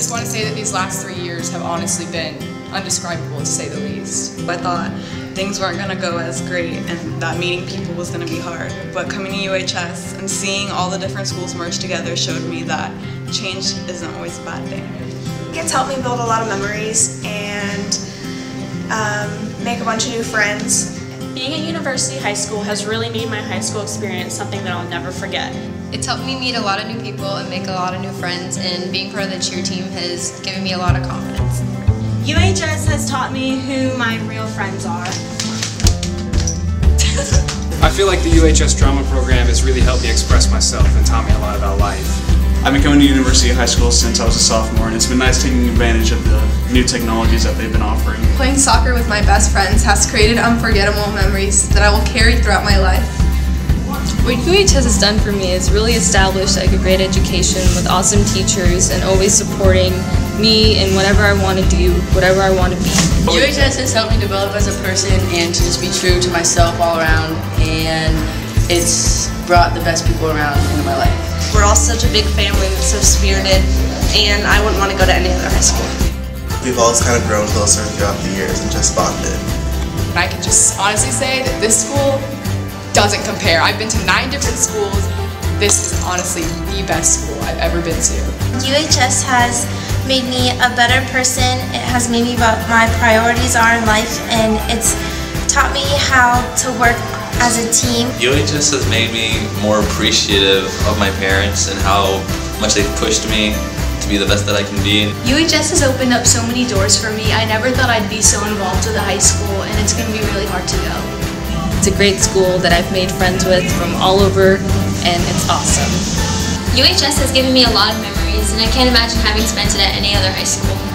just want to say that these last three years have honestly been undescribable to say the least. I thought things weren't going to go as great and that meeting people was going to be hard. But coming to UHS and seeing all the different schools merge together showed me that change isn't always a bad thing. It's helped me build a lot of memories and um, make a bunch of new friends. Being at University High School has really made my high school experience something that I'll never forget. It's helped me meet a lot of new people and make a lot of new friends, and being part of the cheer team has given me a lot of confidence. UHS has taught me who my real friends are. I feel like the UHS drama program has really helped me express myself and taught me a lot about life. I've been coming to University High School since I was a sophomore and it's been nice taking advantage of the new technologies that they've been offering. Playing soccer with my best friends has created unforgettable memories that I will carry throughout my life. What UHS has done for me is really established like a great education with awesome teachers and always supporting me in whatever I want to do, whatever I want to be. UHS has helped me develop as a person and to just be true to myself all around and it's brought the best people around into my life. We're all such a big family that's so spirited and I wouldn't want to go to any other high school. We've always kind of grown closer throughout the years and just bonded. I can just honestly say that this school doesn't compare. I've been to nine different schools. This is honestly the best school I've ever been to. UHS has made me a better person. It has made me what my priorities are in life and it's taught me how to work as a team. UHS has made me more appreciative of my parents and how much they've pushed me to be the best that I can be. UHS has opened up so many doors for me. I never thought I'd be so involved with a high school and it's going to be really hard to go. It's a great school that I've made friends with from all over, and it's awesome. UHS has given me a lot of memories, and I can't imagine having spent it at any other high school.